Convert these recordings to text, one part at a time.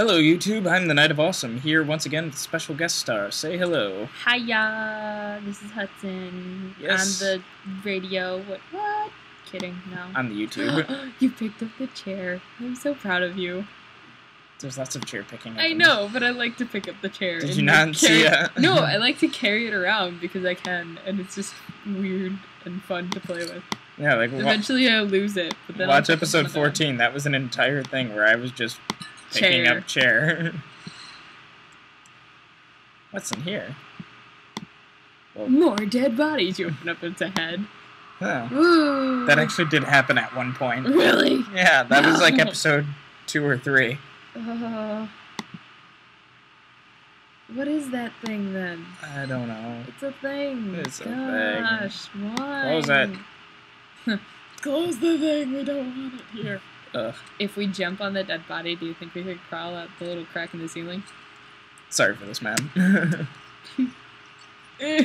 Hello, YouTube. I'm the Knight of Awesome here once again with a special guest star. Say hello. Hiya, this is Hudson. Yes. On the radio. What? What? Kidding. No. On the YouTube. you picked up the chair. I'm so proud of you. There's lots of chair picking. I know, but I like to pick up the chair. Did you not see it? No, I like to carry it around because I can, and it's just weird and fun to play with. Yeah, like Eventually, I lose it, but then watch episode 14. That was an entire thing where I was just picking Chair. up chair. What's in here? More dead bodies. You open up its head. Huh. Ooh. That actually did happen at one point. Really? Yeah, that was like episode two or three. Uh, what is that thing then? I don't know. It's a thing. It's a thing. Gosh, why? Close it. Close the thing. We don't want it here. Ugh. If we jump on the dead body, do you think we could crawl out the little crack in the ceiling? Sorry for this, man. Eh.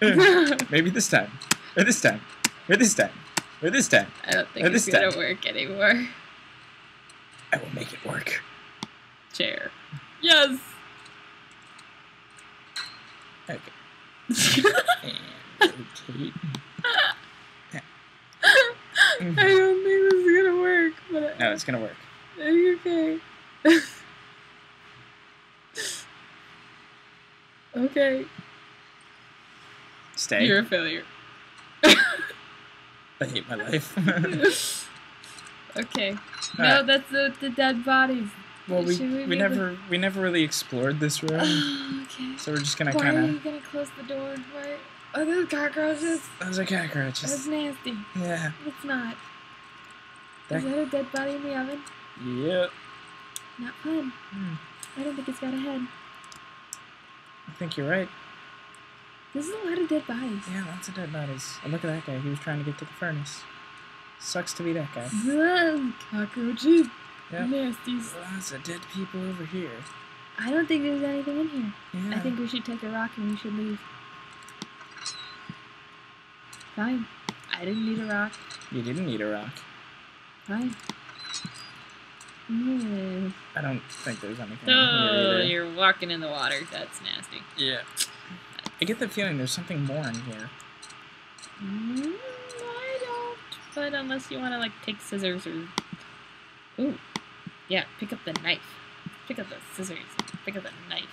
Maybe this time. Or this time. Or this time. Or this time. I don't think Uh, it's gonna time. work anymore. I will make it work. Chair. Yes. Okay. And rotate. I don't think this work, but No, it's gonna work. are you okay? okay, Stay. you're a failure. I hate my life. okay. No, Alright. that's the, the dead bodies. well, we, we we never we never really explored this room, okay. so we're just gonna kind Why are you of. gonna close the door? Why? Are those cockroaches? Those are cockroaches. That's nasty. Yeah. It's not. Is that a dead body in the oven? Yep. Not fun. Hmm. I don't think it's got a head. I think you're right. This is a lot of dead bodies. Yeah, lots of dead bodies. And look at that guy. He was trying to get to the furnace. Sucks to be that guy. Cockroaches. Yep. Nasties. Lots of dead people over here. I don't think there's anything in here. Yeah. I think we should take a rock and we should leave. Fine. I didn't need a rock. you didn't need a rock. Fine. Mm. I don't think there's anything in Oh, here either. you're walking in the water. That's nasty. Yeah. I get the feeling there's something more in here. Mm, I don't. But unless you want to like take scissors or, ooh, yeah, pick up the knife. Pick up the scissors. Pick up the knife.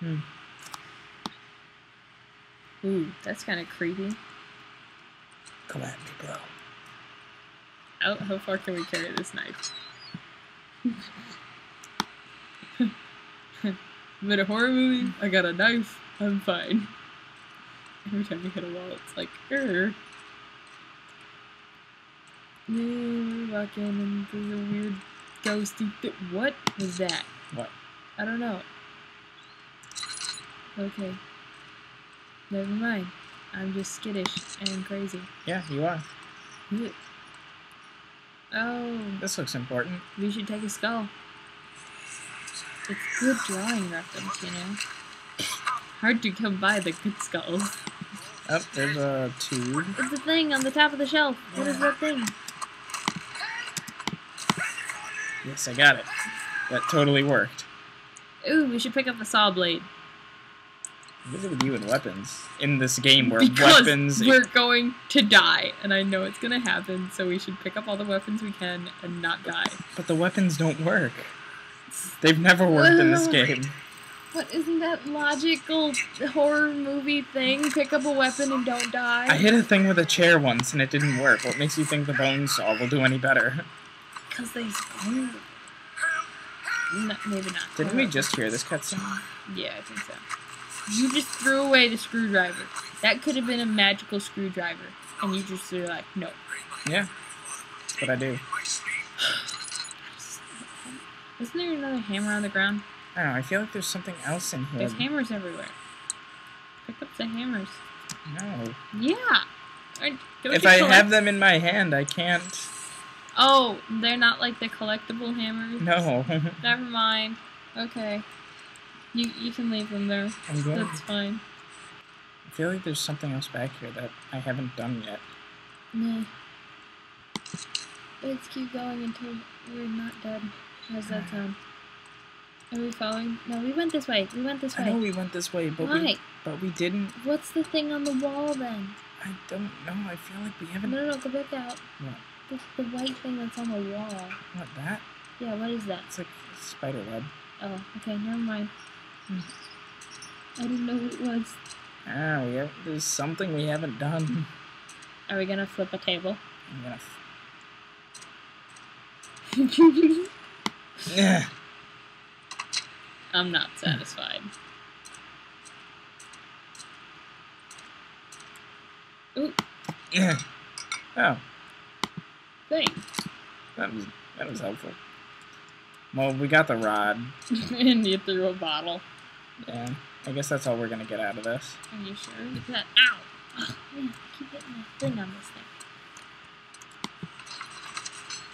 Hmm. Ooh, that's kind of creepy. Come at me, bro. How, how far can we carry this knife? I'm in a horror movie. I got a knife. I'm fine. Every time we hit a wall, it's like, er. Yeah, we're walking and there's a weird ghosty. Th- what was that? What? I don't know. Okay. Never mind. I'm just skittish and crazy. Yeah, you are. Oh, This looks important. we should take a skull. It's good drawing reference, you know. Hard to come by the good skulls. Oh, there's a tube. It's a thing on the top of the shelf. What is that thing? Yes, I got it. That totally worked. Ooh, we should pick up the saw blade. What is it with you and weapons? In this game where because weapons. we're going to die, and I know it's gonna happen, so we should pick up all the weapons we can and not die. But the weapons don't work. They've never worked in this game. But isn't that logical horror movie thing? Pick up a weapon and don't die? I hit a thing with a chair once and it didn't work. What makes you think the bone saw will do any better? Because they spawn. No, maybe not. Didn't we just hear this cutscene? Yeah, I think so. You just threw away the screwdriver. That could have been a magical screwdriver. And you just were like, no. Yeah. That's what I do. Isn't there another hammer on the ground? I don't know. I feel like there's something else in here. There's hammers everywhere. Pick up the hammers. No. Yeah. If I have them in my hand, I can't. Oh, they're not like the collectible hammers? No. Never mind. Okay. You you can leave them there. I'm going. That's fine. I feel like there's something else back here that I haven't done yet. No. Let's keep going until we're not dead. How's that sound? Are we following? No, we went this way. We went this way. I know we went this way, but Why? we but we didn't. What's the thing on the wall then? I don't know. I feel like we haven't. no, no, go back out. What? This the white thing that's on the wall. What that? Yeah, what is that? It's like a spider web. Oh, okay, never mind. I didn't know what it was. Ah, we have, there's something we haven't done. Are we gonna flip a table? I'm gonna. F- yeah. I'm not satisfied. Ooh, Yeah. Oh, thanks. that was that was helpful. Well, we got the rod. and you threw a bottle. Yeah. I guess that's all we're gonna get out of this. Are you sure? Look at that. Ow! I keep hitting my thing on this thing.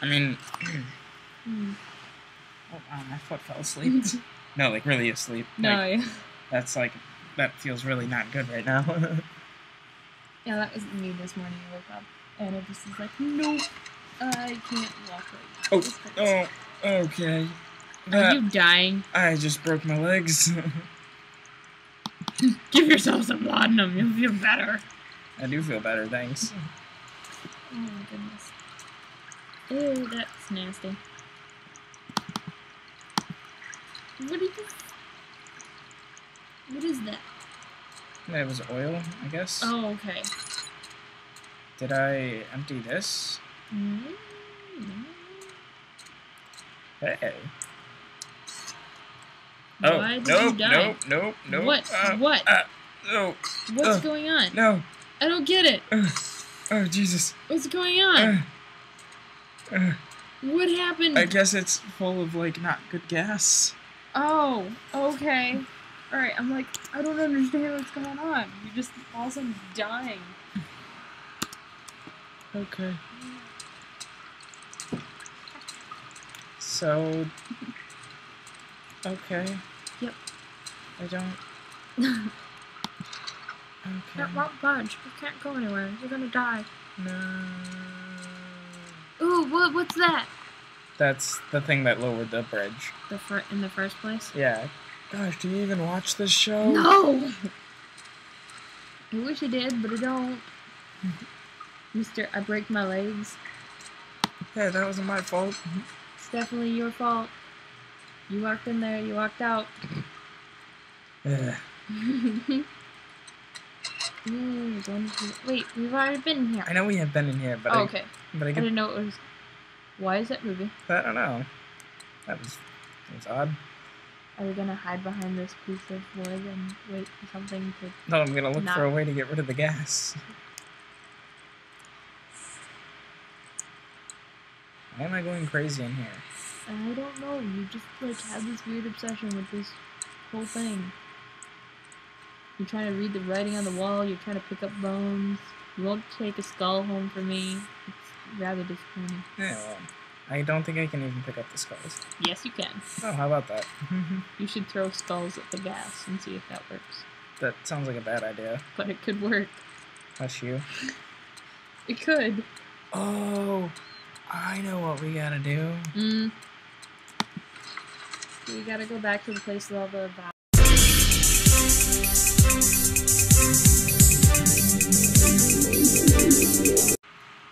I mean, Hmm. oh wow, my foot fell asleep. no, like really asleep. No, Like, yeah. that's like that feels really not good right now. Yeah, that was me this morning. I woke up and it just was like, nope, I can't walk right now. oh, oh, okay. Are you dying? I just broke my legs. Give yourself some laudanum. You'll feel better. I do feel better, thanks. Oh my goodness. Ew, that's nasty. What are you? What is that? That was oil, I guess. Oh, okay. Did I empty this? Mm. Hey. Oh, Why did nope, you die? nope, nope, nope. What? Uh, what? Uh, no, What's uh, going on? no. I don't get it. Uh, oh, Jesus. What's going on? Uh, uh, what happened? I guess it's full of, like, not good gas. Oh, okay. Alright, I'm like, I don't understand what's going on. You're just all of a sudden dying. Okay. So. Okay. Yep. I don't. Okay. That won't budge. We can't go anywhere. You're gonna die. No. Ooh, what? What's that? That's the thing that lowered the bridge. The fir- in the first place. Yeah. Gosh, do you even watch this show? No. I wish I did, but I don't. Mister, I break my legs. Yeah, that wasn't my fault. Mm-hmm. It's definitely your fault. You walked in there. You walked out. Uh. Ugh. Ooh, going to- Wait, we've already been here. I know we have been in here, but Oh, I, okay. but I, I get, didn't know it was. Why is that moving? I don't know. That was that was odd. Are we gonna hide behind this piece of wood and wait for something to? No, I'm gonna look Not- for a way to get rid of the gas. Why am I going crazy in here? I don't know. You just like have this weird obsession with this whole thing. You're trying to read the writing on the wall. You're trying to pick up bones. You won't take a skull home for me. It's rather disappointing. Yeah, well, I don't think I can even pick up the skulls. Yes, you can. Oh, how about that? You should throw skulls at the gas and see if that works. that sounds like a bad idea. But it could work. Hush you. It could. Oh, I know what we gotta do. Mm. We gotta go back to the place with all the.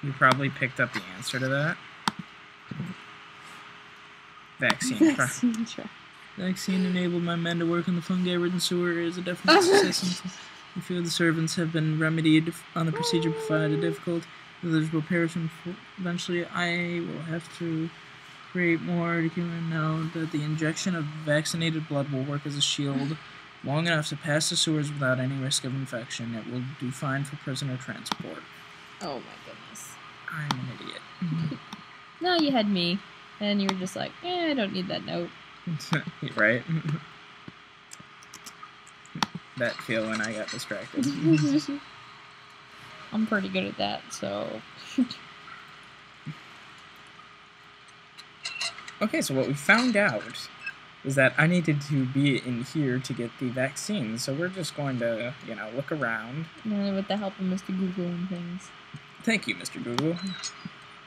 You probably picked up the answer to that. Vaccine. Vaccine. Vaccine enabled my men to work in the fungi-ridden sewer is a definite success. A few of the servants have been remedied on the procedure provided difficult. Will perish and eventually I will have to create more to human know that the injection of vaccinated blood will work as a shield long enough to pass the sewers without any risk of infection. It will do fine for prisoner transport. Oh my goodness. I'm an idiot. No, you had me. And you were just like, eh, I don't need that note. right? that feel when I got distracted. I'm pretty good at that, so. Okay, so what we found out is that I needed to be in here to get the vaccine. So we're just going to, you know, look around. uh, with the help of Mr. Google and things. Thank you, Mr. Google.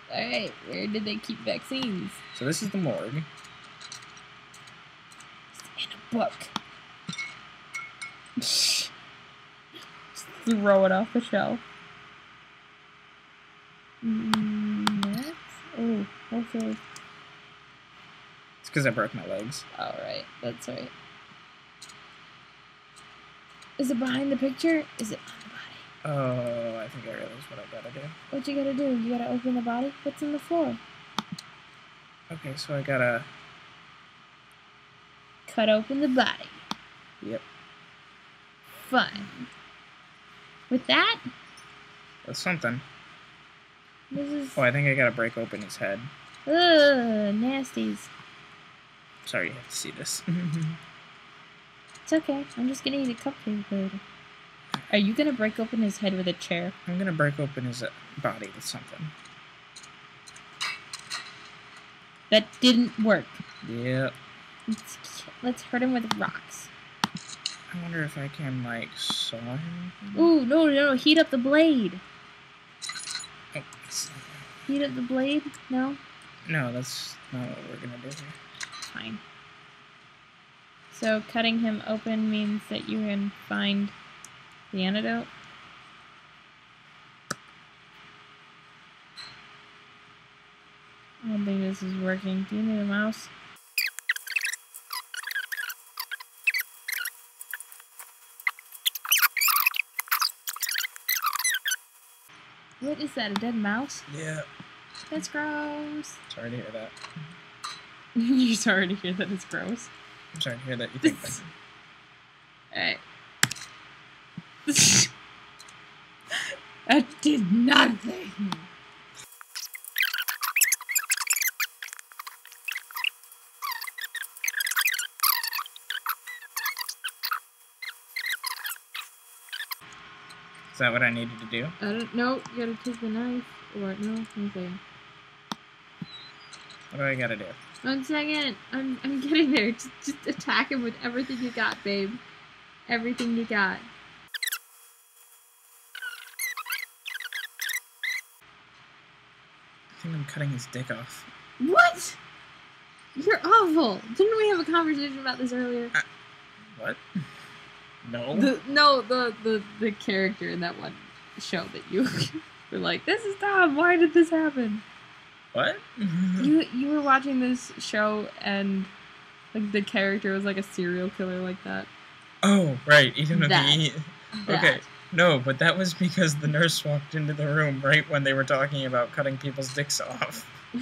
Alright, where did they keep vaccines? So this is the morgue. In a book. Just throw it off the shelf. Oh. It's because I broke my legs. Oh, Alright, that's right. Is it behind the picture? Is it on the body? Oh, I think I realized what I gotta do. What you gotta do? You gotta open the body? What's in the floor? Okay, so I gotta. Cut open the body. Yep. Fun. With that, That's something. this is Oh, I think I gotta break open his head. Ugh, nasties. Sorry, you have to see this. It's okay. I'm just gonna eat a cupcake later. Are you gonna break open his head with a chair? I'm gonna break open his uh, body with something. That didn't work. Yep. Let's, let's hurt him with rocks. I wonder if I can, like, saw him. open? Ooh, no, no, no, heat up the blade. Oh, Heat up the blade? No? No, that's not what we're gonna do here. Fine. So cutting him open means that you can find the antidote? I don't think this is working. Do you need a mouse? What is that? A dead mouse? Yeah. That's gross. Sorry to hear that. You're sorry to hear that it's gross. I'm sorry to hear that you think that. Alright. that did nothing. Is that what I needed to do? I don't know. You gotta take the knife. Or, no, second. What do I gotta do? One second. I'm, I'm getting there. Just, just attack him with everything you got, babe. Everything you got. I think I'm cutting his dick off. What? You're awful. Didn't we have a conversation about this earlier? Uh, what? No. The, no, the, the the character in that one show that you were like, "This is dumb. Why did this happen?" What? You you were watching this show and like the character was like a serial killer like that. oh, right. Even with That. the. That. Okay. No, but that was because the nurse walked into the room right when they were talking about cutting people's dicks off.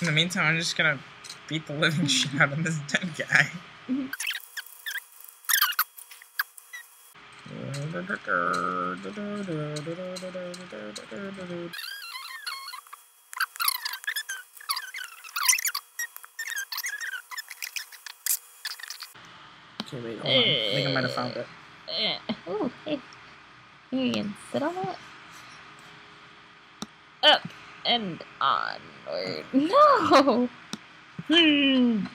In the meantime, I'm just gonna beat the living shit out of this dead guy. Okay, wait, hold on. I think I might have found it. Oh, hey. Here you can sit on it. Up and onward. No! Hmm.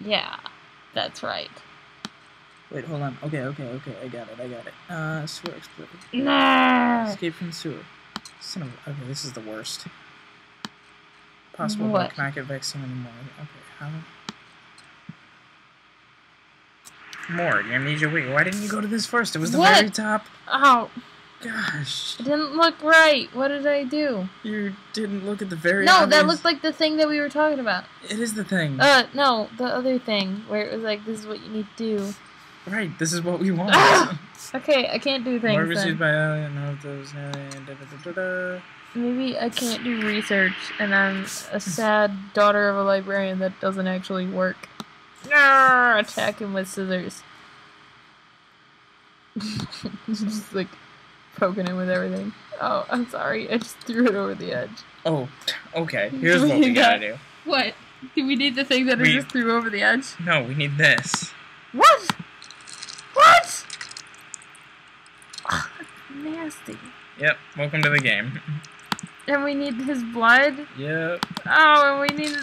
Yeah, that's right. Wait, hold on. Okay, okay, okay. I got it. I got it. Uh, sewer exploded. No! Escape from sewer. Son of. Okay, this is the worst. Possible, What? cannot get vaccine anymore. Okay, how? More amnesia. Wait, why didn't you go to this first? It was the What? very top. Oh, Gosh, it didn't look right. What did I do? you didn't look at the very. No, that obvious- looked like the thing that we were talking about. It is the thing. Uh, no, the other thing where it was like, this is what you need to do. right. This is what we want. Okay, I can't do things. More received by alien of those alien. Da, da, da, da. Maybe I can't do research, and I'm a sad daughter of a librarian that doesn't actually work. Arrgh, attack him with scissors. just like poking him with everything. Oh, I'm sorry. I just threw it over the edge. Oh, okay. Here's what we gotta do. What? Do we need the thing that We- I just threw over the edge? No, we need this. What? What? Ah, nasty. Yep. Welcome to the game. And we need his blood. Yep. Oh, and we need.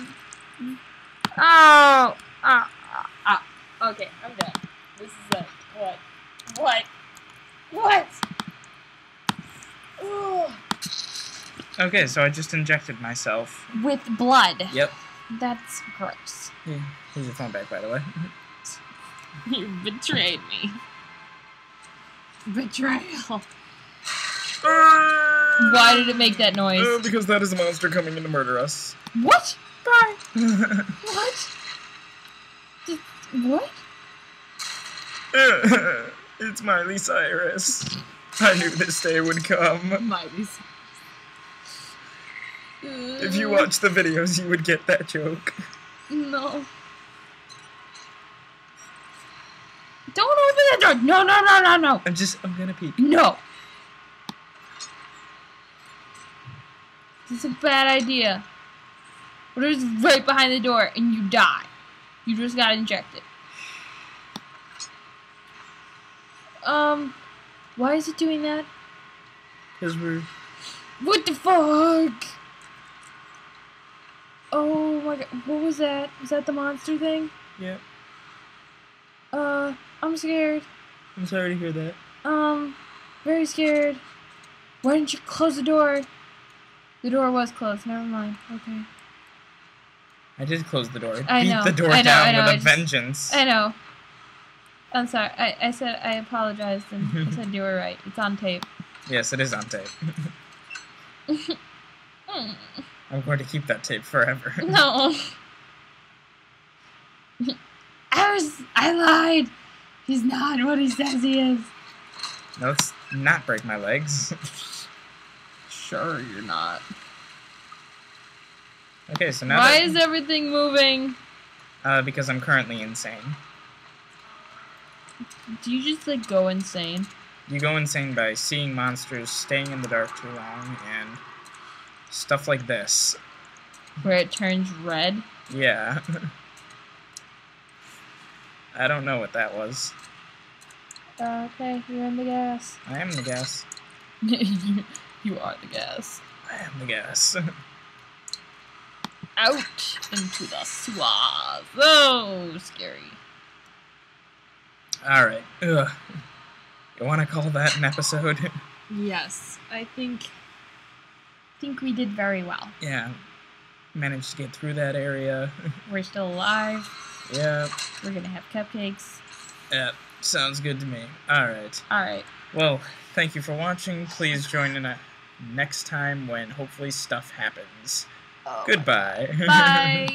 Oh, ah, ah, ah. Okay, I'm done. This is it. What? What? What? Okay, so I just injected myself. With blood. Yep. That's gross. Yeah, here's your phone back, by the way. You betrayed me. Betrayal. Why did it make that noise? Uh, because that is a monster coming in to murder us. What? Bye. What? Did, what? it's Miley Cyrus. I knew this day would come. Miley If you watch the videos, you would get that joke. No. Don't open that door. No, no, no, no, no. I'm just, I'm gonna peek. No. This is a bad idea. What if it's right behind the door and you die? You just got injected. Um, why is it doing that? Because we're. What the fuck? Oh my god, what was that? Was that the monster thing? Yeah, Uh, I'm scared. I'm sorry to hear that. Um, very scared. Why didn't you close the door? The door was closed. Never mind. Okay. I did close the door. I Beat know, the door I know, I down know, with I a just- vengeance. I know. I'm sorry. I, I said I apologized and I said you were right. It's on tape. Yes, it is on tape. I'm going to keep that tape forever. No. I was. I lied. He's not what he says he is. no, let's not break my legs. Sure, you're not. Okay, so now Why that, is everything moving? uh, because I'm currently insane. Do you just like go insane? You go insane by seeing monsters, staying in the dark too long, and stuff like this. Where it turns red? Yeah. I don't know what that was. Uh, okay, you're in the gas. I am the gas. you, you are the gas. I am the gas. Out into the swamp. Oh, scary. Alright. Ugh. You want to call that an episode? Yes, I think. think we did very well. yeah. Managed to get through that area. We're still alive. yeah. We're gonna have cupcakes. Yeah. Sounds good to me. Alright. All right. Well, thank you for watching. Please join in a next time when hopefully stuff happens. Oh. Goodbye. Bye.